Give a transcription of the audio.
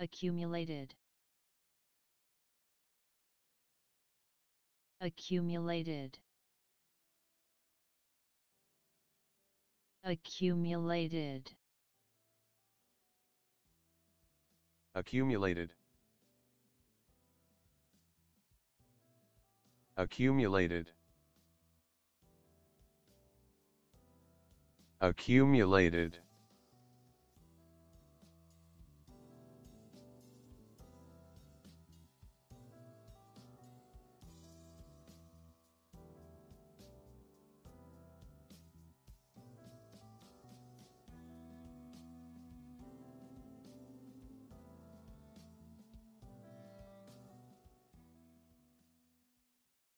accumulated. Accumulated. Accumulated. Accumulated. Accumulated. Accumulated.